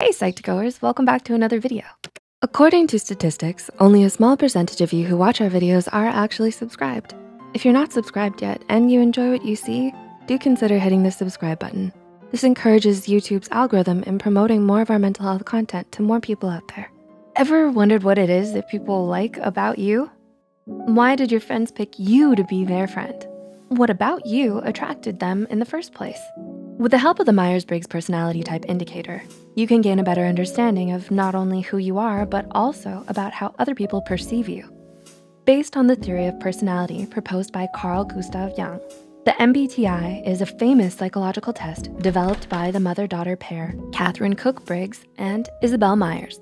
Hey Psych2Goers, welcome back to another video. According to statistics, only a small percentage of you who watch our videos are actually subscribed. If you're not subscribed yet and you enjoy what you see, do consider hitting the subscribe button. This encourages YouTube's algorithm in promoting more of our mental health content to more people out there. Ever wondered what it is that people like about you? Why did your friends pick you to be their friend? What about you attracted them in the first place? With the help of the Myers-Briggs Personality Type Indicator, you can gain a better understanding of not only who you are, but also about how other people perceive you. Based on the theory of personality proposed by Carl Gustav Jung, the MBTI is a famous psychological test developed by the mother-daughter pair, Katharine Cook Briggs and Isabel Myers.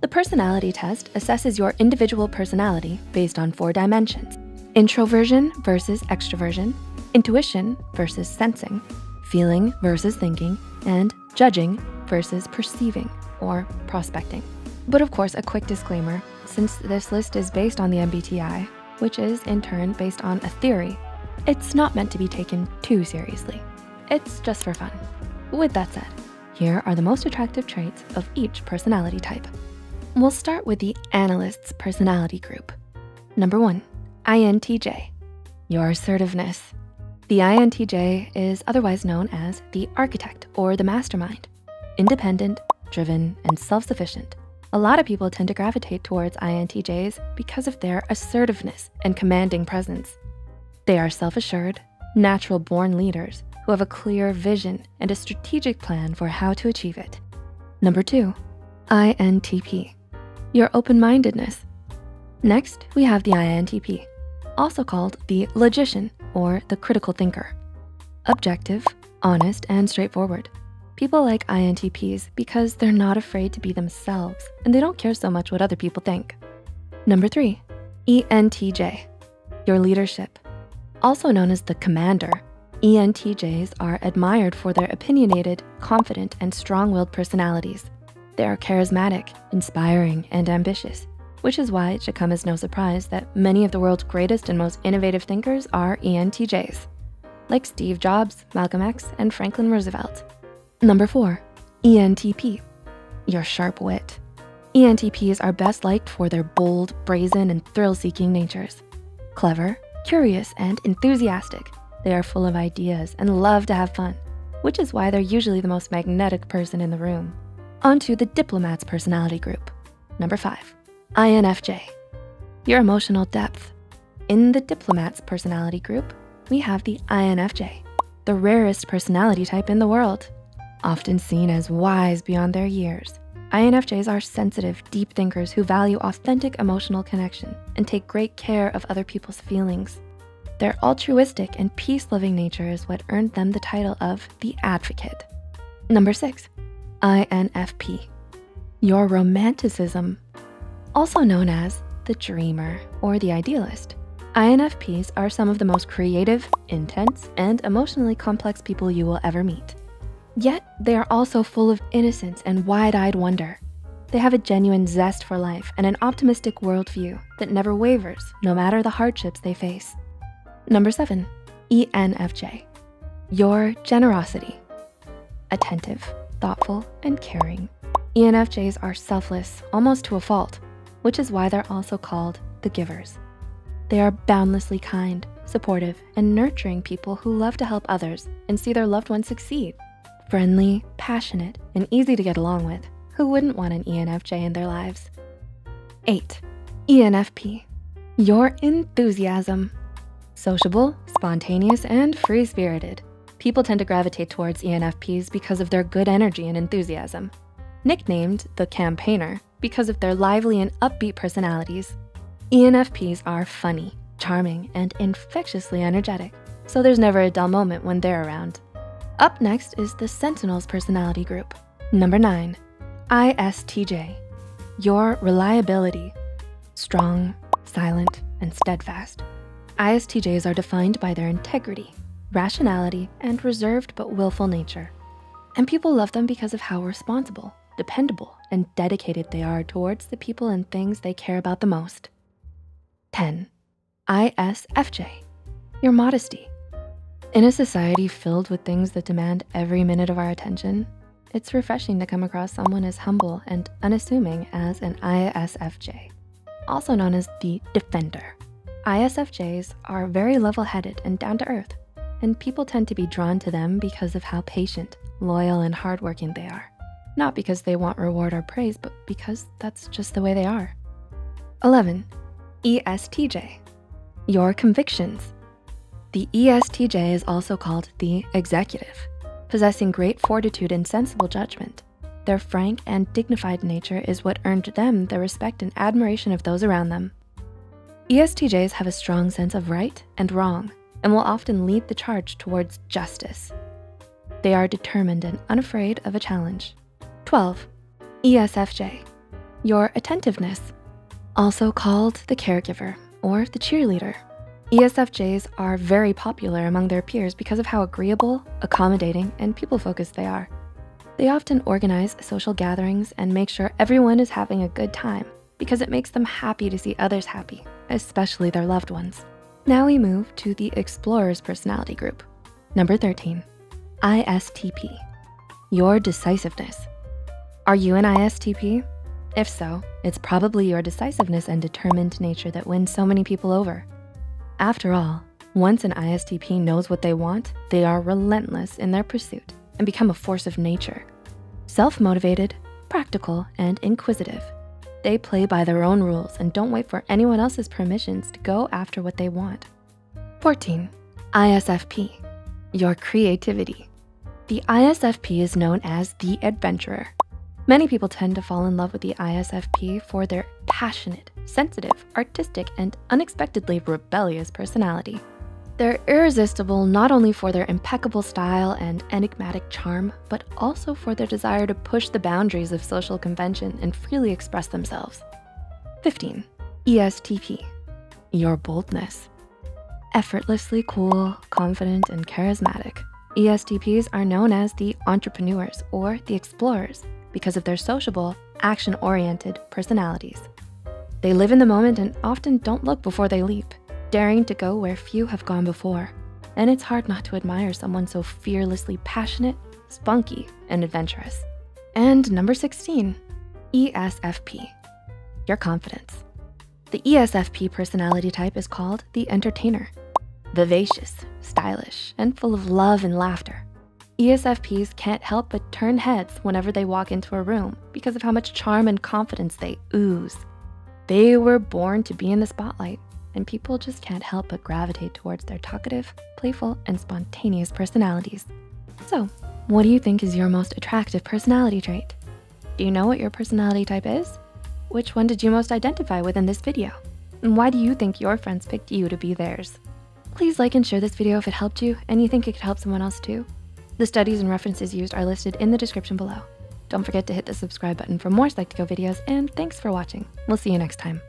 The personality test assesses your individual personality based on four dimensions, introversion versus extroversion, intuition versus sensing, feeling versus thinking, and judging versus perceiving or prospecting. But of course, a quick disclaimer, since this list is based on the MBTI, which is in turn based on a theory, it's not meant to be taken too seriously. It's just for fun. With that said, here are the most attractive traits of each personality type. We'll start with the analyst's personality group. Number one, INTJ, your assertiveness. The INTJ is otherwise known as the architect or the mastermind. Independent, driven, and self-sufficient. A lot of people tend to gravitate towards INTJs because of their assertiveness and commanding presence. They are self-assured, natural born leaders who have a clear vision and a strategic plan for how to achieve it. Number two, INTP, your open-mindedness. Next, we have the INTP, also called the logician or the critical thinker. Objective, honest, and straightforward. People like INTPs because they're not afraid to be themselves and they don't care so much what other people think. Number three, ENTJ, your leadership. Also known as the commander, ENTJs are admired for their opinionated, confident, and strong-willed personalities. They are charismatic, inspiring, and ambitious which is why it should come as no surprise that many of the world's greatest and most innovative thinkers are ENTJs, like Steve Jobs, Malcolm X, and Franklin Roosevelt. Number four, ENTP, your sharp wit. ENTPs are best liked for their bold, brazen, and thrill-seeking natures. Clever, curious, and enthusiastic, they are full of ideas and love to have fun, which is why they're usually the most magnetic person in the room. On to the diplomat's personality group. Number five, INFJ, your emotional depth. In the diplomat's personality group, we have the INFJ, the rarest personality type in the world. Often seen as wise beyond their years, INFJs are sensitive, deep thinkers who value authentic emotional connection and take great care of other people's feelings. Their altruistic and peace-loving nature is what earned them the title of the advocate. Number six, INFP, your romanticism also known as the dreamer or the idealist. INFPs are some of the most creative, intense, and emotionally complex people you will ever meet. Yet, they are also full of innocence and wide-eyed wonder. They have a genuine zest for life and an optimistic worldview that never wavers, no matter the hardships they face. Number seven, ENFJ, your generosity. Attentive, thoughtful, and caring. ENFJs are selfless, almost to a fault, which is why they're also called the givers. They are boundlessly kind, supportive, and nurturing people who love to help others and see their loved ones succeed. Friendly, passionate, and easy to get along with. Who wouldn't want an ENFJ in their lives? Eight, ENFP, your enthusiasm. Sociable, spontaneous, and free-spirited. People tend to gravitate towards ENFPs because of their good energy and enthusiasm. Nicknamed the campaigner, because of their lively and upbeat personalities. ENFPs are funny, charming, and infectiously energetic, so there's never a dull moment when they're around. Up next is the Sentinel's personality group. Number nine, ISTJ, your reliability. Strong, silent, and steadfast. ISTJs are defined by their integrity, rationality, and reserved but willful nature. And people love them because of how responsible, dependable, and dedicated they are towards the people and things they care about the most. 10. ISFJ, your modesty. In a society filled with things that demand every minute of our attention, it's refreshing to come across someone as humble and unassuming as an ISFJ, also known as the Defender. ISFJs are very level-headed and down to earth, and people tend to be drawn to them because of how patient, loyal, and hardworking they are. Not because they want reward or praise, but because that's just the way they are. 11, ESTJ, your convictions. The ESTJ is also called the executive, possessing great fortitude and sensible judgment. Their frank and dignified nature is what earned them the respect and admiration of those around them. ESTJs have a strong sense of right and wrong and will often lead the charge towards justice. They are determined and unafraid of a challenge. 12, ESFJ, your attentiveness, also called the caregiver or the cheerleader. ESFJs are very popular among their peers because of how agreeable, accommodating, and people-focused they are. They often organize social gatherings and make sure everyone is having a good time because it makes them happy to see others happy, especially their loved ones. Now we move to the Explorer's personality group. Number 13, ISTP, your decisiveness. Are you an ISTP? If so, it's probably your decisiveness and determined nature that wins so many people over. After all, once an ISTP knows what they want, they are relentless in their pursuit and become a force of nature. Self-motivated, practical, and inquisitive. They play by their own rules and don't wait for anyone else's permissions to go after what they want. 14, ISFP, your creativity. The ISFP is known as the adventurer. Many people tend to fall in love with the ISFP for their passionate, sensitive, artistic, and unexpectedly rebellious personality. They're irresistible not only for their impeccable style and enigmatic charm, but also for their desire to push the boundaries of social convention and freely express themselves. 15, ESTP, your boldness. Effortlessly cool, confident, and charismatic, ESTPs are known as the entrepreneurs or the explorers because of their sociable, action-oriented personalities. They live in the moment and often don't look before they leap daring to go where few have gone before. And it's hard not to admire someone so fearlessly passionate, spunky, and adventurous. And number 16, ESFP, your confidence. The ESFP personality type is called the entertainer. Vivacious, stylish, and full of love and laughter. ESFPs can't help but turn heads whenever they walk into a room because of how much charm and confidence they ooze. They were born to be in the spotlight and people just can't help but gravitate towards their talkative, playful, and spontaneous personalities. So what do you think is your most attractive personality trait? Do you know what your personality type is? Which one did you most identify with in this video? And why do you think your friends picked you to be theirs? Please like and share this video if it helped you and you think it could help someone else too. The studies and references used are listed in the description below. Don't forget to hit the subscribe button for more Psych2Go videos and thanks for watching. We'll see you next time.